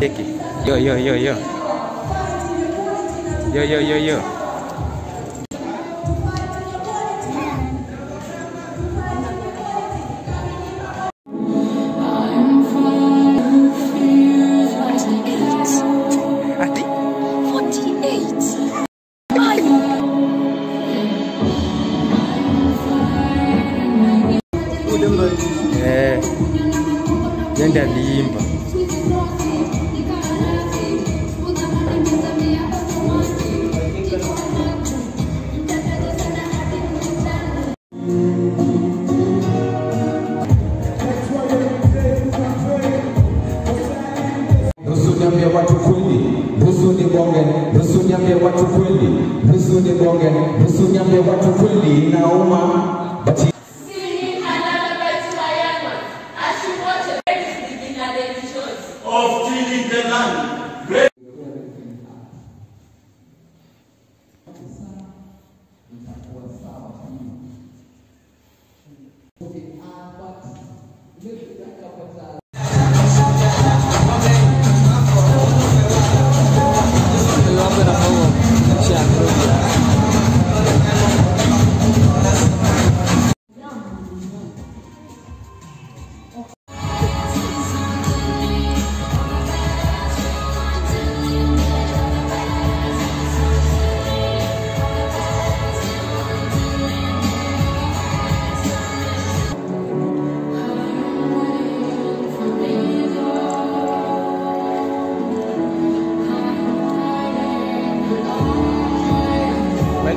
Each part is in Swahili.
Cheki. Yo yo yo yo. Yo yo yo yo. Yenda aliimba. Watu kweli, niambie watu kweli, inauma shows. of tilling the land.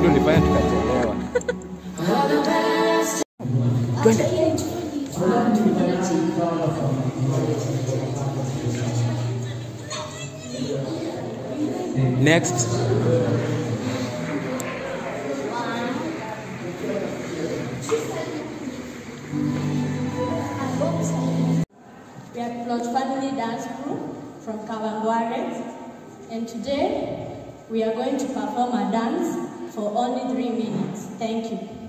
Bado ulifanya tukachelewa. Next. We are Plot Family Dance Crew from Kawangware, and today we are going to perform a dance for only three minutes. Thank you.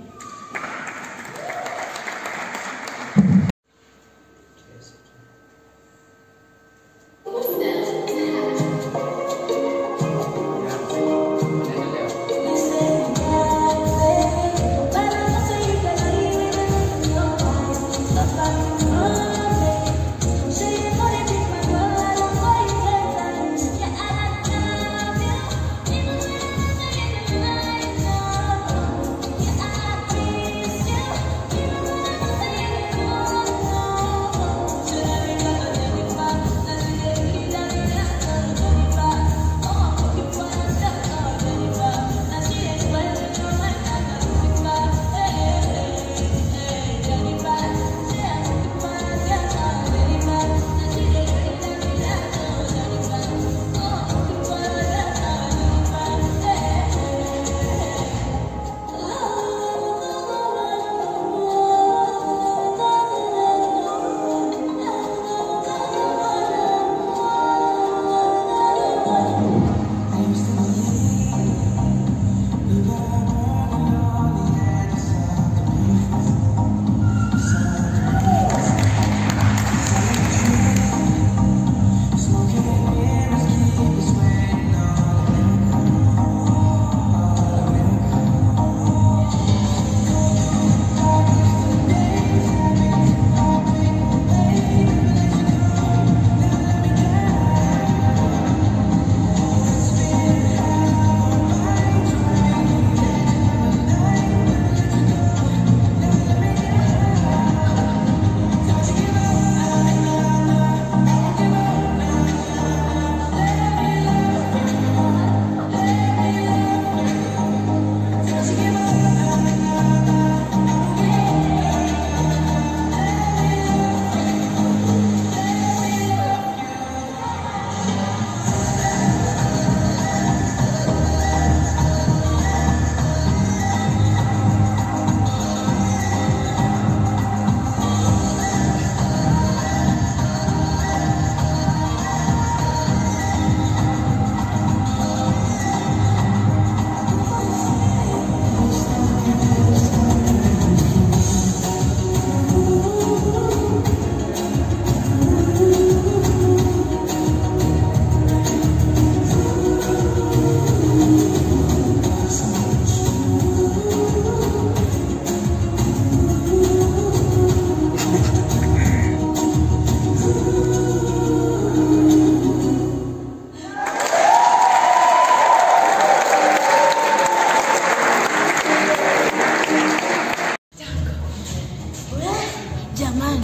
Jamani,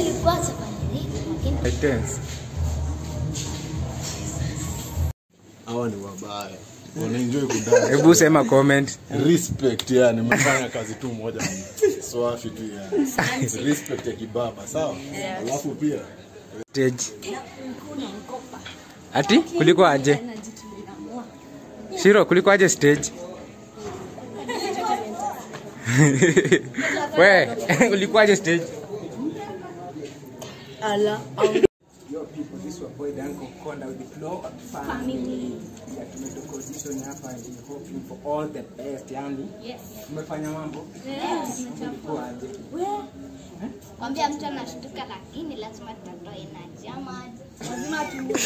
ilikuwa safari lakini tense. hawa ni wabaya wanaenjoy Hebu sema comment. respect yani mmefanya kazi tu moja swafi tu yani respect ya kibaba sawa alafu pia Stage. Ati kuliko aje? Shiro kuliko aje stage? We, ulikuwaje stage? Ala. Yo people, this was boy Danko Konda with the flow of family. Yeah, tumetoka position hapa and hoping for all the best yani. Yes. Umefanya mambo? Yes. Ulikuwa aje? Kwambia mtu anashtuka lakini lazima tutatoe na jama. Lazima tuwe.